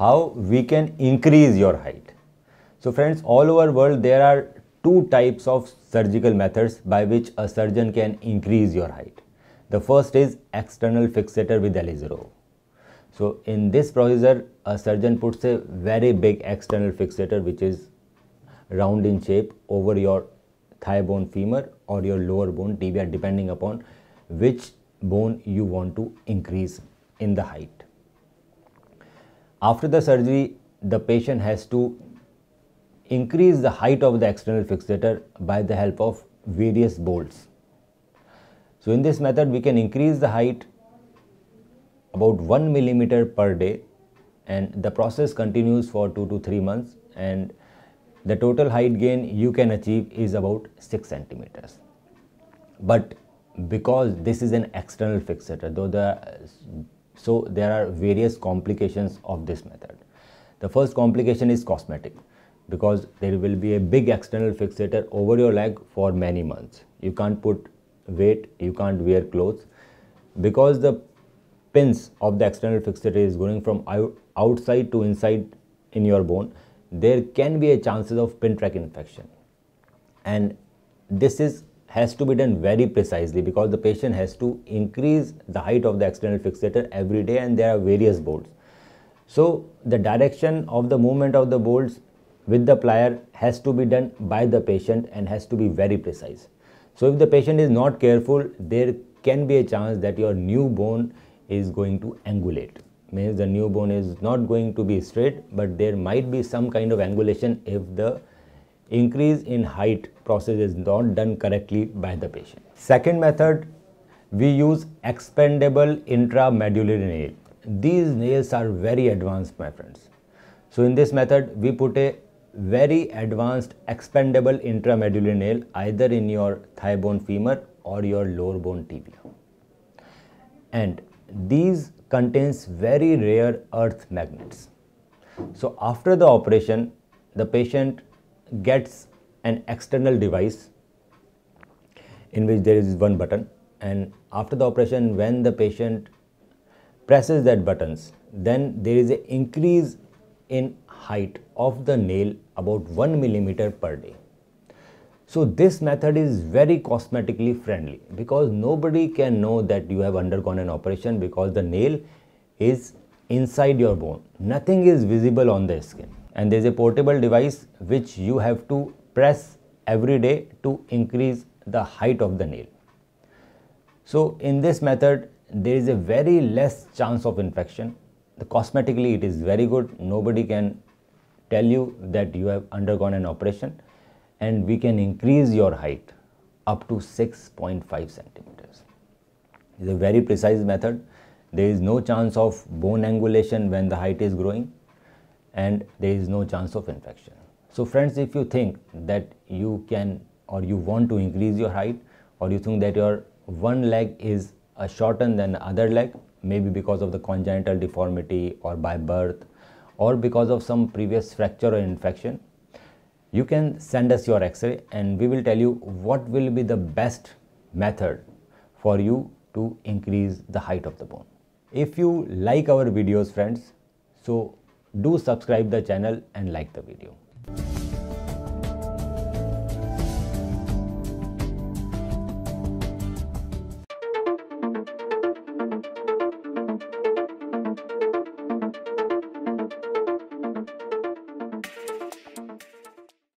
how we can increase your height. So friends, all over world there are two types of surgical methods by which a surgeon can increase your height. The first is external fixator with Ilizarov. So in this procedure, a surgeon puts a very big external fixator which is round in shape over your thigh bone femur or your lower bone tibia depending upon which bone you want to increase in the height. After the surgery, the patient has to increase the height of the external fixator by the help of various bolts. So in this method, we can increase the height about 1 millimeter per day and the process continues for 2 to 3 months and the total height gain you can achieve is about 6 centimeters. But because this is an external fixator, though the so there are various complications of this method. The first complication is cosmetic because there will be a big external fixator over your leg for many months. You can't put weight, you can't wear clothes because the pins of the external fixator is going from outside to inside in your bone there can be a chances of pin track infection and this is has to be done very precisely because the patient has to increase the height of the external fixator every day and there are various bolts. So the direction of the movement of the bolts with the plier has to be done by the patient and has to be very precise. So if the patient is not careful, there can be a chance that your new bone is going to angulate. Means the new bone is not going to be straight, but there might be some kind of angulation if the increase in height process is not done correctly by the patient. Second method, we use expandable intramedullary nail. These nails are very advanced my friends. So in this method, we put a very advanced expandable intramedullary nail either in your thigh bone femur or your lower bone tibia. And these contains very rare earth magnets. So after the operation, the patient gets an external device in which there is one button and after the operation when the patient presses that buttons then there is an increase in height of the nail about 1 millimeter per day. So this method is very cosmetically friendly because nobody can know that you have undergone an operation because the nail is inside your bone. Nothing is visible on the skin and there is a portable device which you have to press every day to increase the height of the nail. So in this method there is a very less chance of infection. The cosmetically it is very good. Nobody can tell you that you have undergone an operation and we can increase your height up to 6.5 centimeters. It's a very precise method. There is no chance of bone angulation when the height is growing and there is no chance of infection. So friends, if you think that you can or you want to increase your height or you think that your one leg is a shortened than the other leg, maybe because of the congenital deformity or by birth or because of some previous fracture or infection, you can send us your x-ray and we will tell you what will be the best method for you to increase the height of the bone. If you like our videos friends, so do subscribe the channel and like the video.